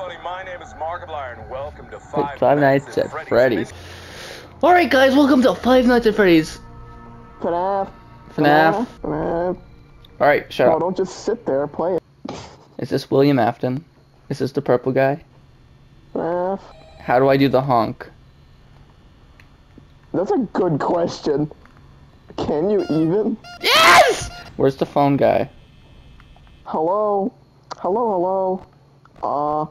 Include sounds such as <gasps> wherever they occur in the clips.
everybody. My name is Markiplier, and welcome to Five, Five Nights at Freddy's. Alright guys, welcome to Five Nights at Freddy's. FNAF. FNAF. FNAF. Alright, shut No, up. don't just sit there, play it. Is this William Afton? Is this the purple guy? FNAF. How do I do the honk? That's a good question. Can you even? Yes! Where's the phone guy? Hello? Hello, hello? Uh,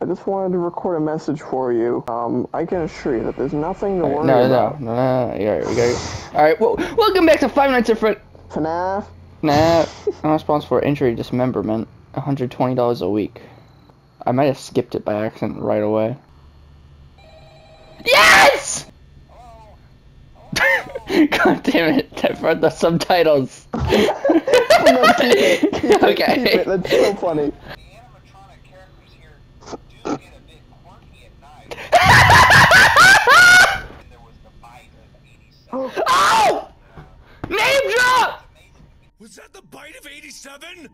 I just wanted to record a message for you. Um, I can assure you that there's nothing to worry no, no, about. no, no, no, no. Alright, we gotta. Alright, well, welcome back to Five Nights at Fred. FNAF. Nah, I'm responsible for injury dismemberment. $120 a week. I might have skipped it by accident right away. Yes! <laughs> God damn it, I read the subtitles. Keep it, keep okay. it, That's so funny. animatronic characters here do get a bit quirky at night. and there was the bite of 87. Oh! Name drop! Was that the bite of 87?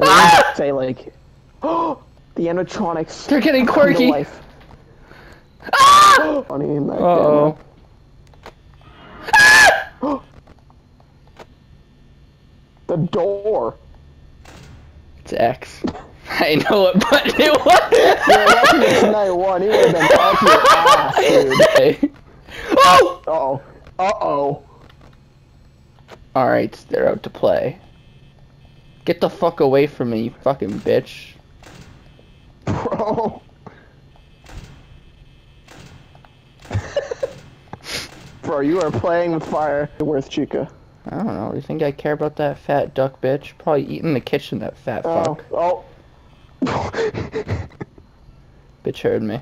Ah! Say like, oh, <gasps> the animatronics. They're getting quirky. life. Ah! <gasps> Funny in that Uh oh. camera. <gasps> The door. It's X. <laughs> I know what button <laughs> it was. Yeah, that's <laughs> it's night one. He would have been your ass, dude. oh! Uh oh. Uh oh. Alright, they're out to play. Get the fuck away from me, you fucking bitch. Bro. Bro, you are playing with fire. Where's Chica? I don't know. Do you think I care about that fat duck bitch? Probably eating in the kitchen, that fat Oh. fuck. Oh. <laughs> Bitch heard me.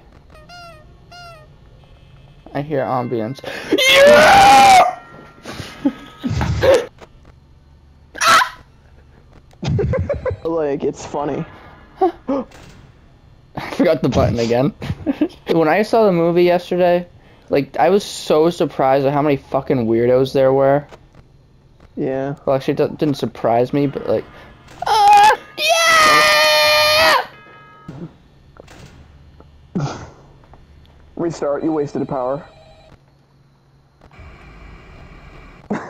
I hear ambience. Yeah! <laughs> like, it's funny. <gasps> I forgot the button again. <laughs> when I saw the movie yesterday, like, I was so surprised at how many fucking weirdos there were. Yeah. Well, actually, it didn't surprise me, but like, Restart. You wasted a power. Most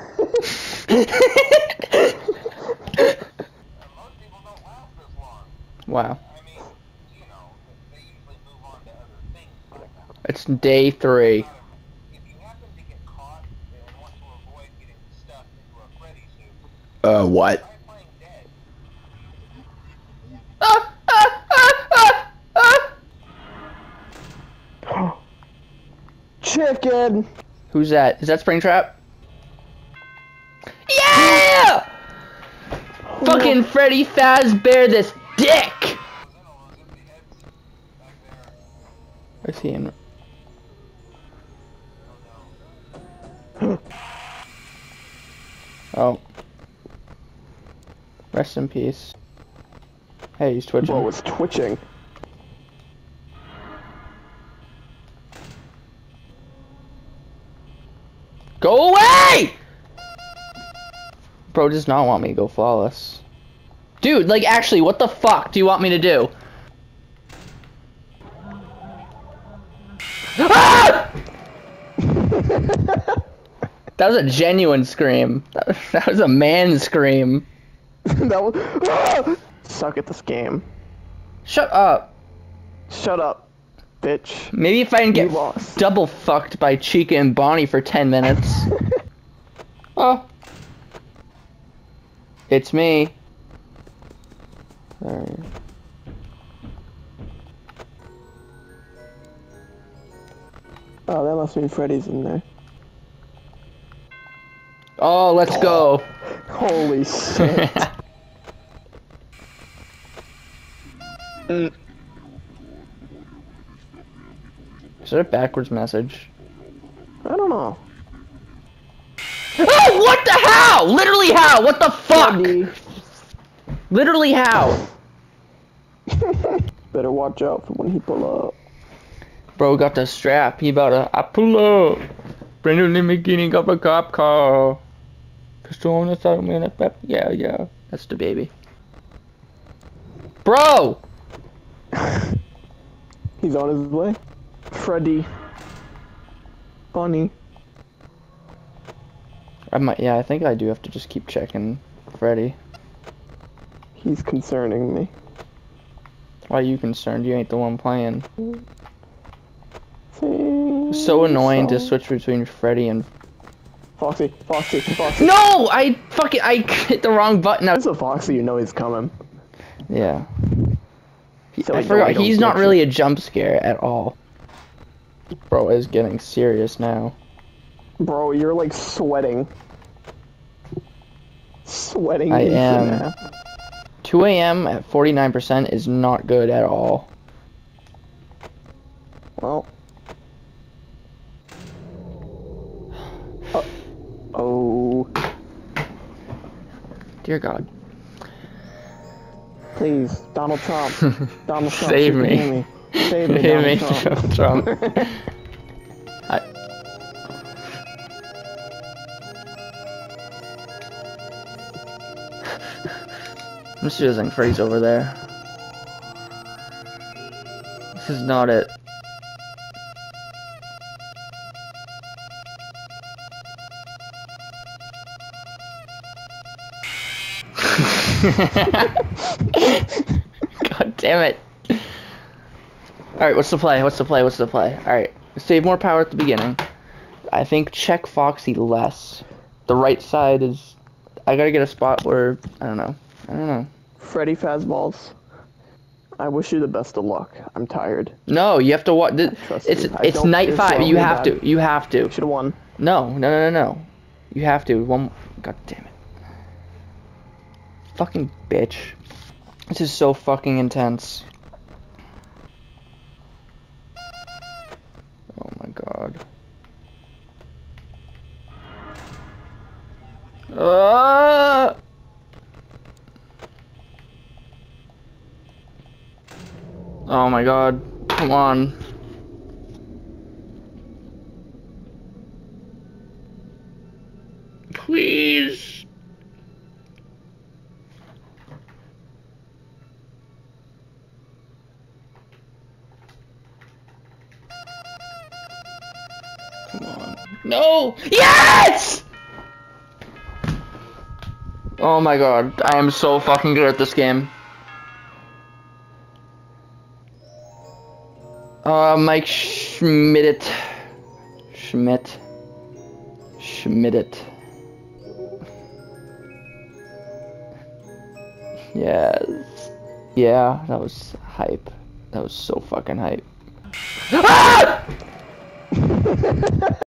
people don't last this long. Wow, It's day three. Uh, know, they usually move on to other things like that. it's day three. If you happen to get caught and want to avoid getting stuffed into a Freddy suit, Uh, what? try playing dead. Ah, ah, ah, ah, ah. Chicken. Who's that? Is that Springtrap? Yeah! Fucking Freddy Fazbear this dick! Those in all those empty heads back there. I see him. <gasps> Oh. Rest in peace. Hey, he's twitching. Oh, it's twitching. Bro does not want me to go flawless. Dude, like actually, what the fuck do you want me to do? Ah! <laughs> that was a genuine scream. That was, that was a man scream. <laughs> that was. Ah! Suck at this game. Shut up. Shut up, bitch. Maybe if I can get lost. double fucked by Chica and Bonnie for 10 minutes. <laughs> oh. It's me. Oh, that must mean Freddy's in there. Oh, let's go. <laughs> Holy shit. Mm. <laughs> <laughs> Is that a backwards message? I don't know. Oh, what the how? Literally how? What the fuck? Freddy. Literally how? <laughs> Better watch out for when he pull up. Bro got the strap. He about to I pull up. Brandon McGinney got a cop car. Pistol on the side, man. pep- Yeah, yeah. That's the baby. Bro! <laughs> He's on his way. Freddy. Bunny. I might, yeah, I think I do have to just keep checking Freddy. He's concerning me. Why are you concerned? You ain't the one playing. So annoying to switch between Freddy and. Foxy, Foxy, Foxy. No! I fucking I <laughs> hit the wrong button. I- There's a Foxy, you know he's coming. Yeah. So I I forgot he's not really a jump scare at all. Bro is getting serious now. Bro, you're like sweating. Sweating. I am. that. 2 a.m. at 49% is not good at all. Well. Uh, oh, Dear God. please, Donald Trump. <laughs> Donald Trump, Save me. me. Save me, <laughs> Donald Trump. Trump. <laughs> I'm just using Freddy's over there. This is not it. <laughs> God damn it. Alright, what's the play? What's the play? What's the play? Alright, save more power at the beginning. I think check Foxy less. The right side is. I gotta get a spot where. I don't know. I don't know. Freddy Fazballs. I wish you the best of luck. I'm tired. No, you have to watch. It's I it's night five. You have that. to. You have to. Should have won. No, no, no, no, no. You have to. One. God damn it. Fucking bitch. This is so fucking intense. Oh my god. Ah! Oh my god. Come on. Please. Come on. No! Yes! Oh my god, I am so fucking good at this game. Uh, Mike Schmidt. Schmidt. Schmidt. Yes. Yeah, that was hype. That was so fucking hype. Ah!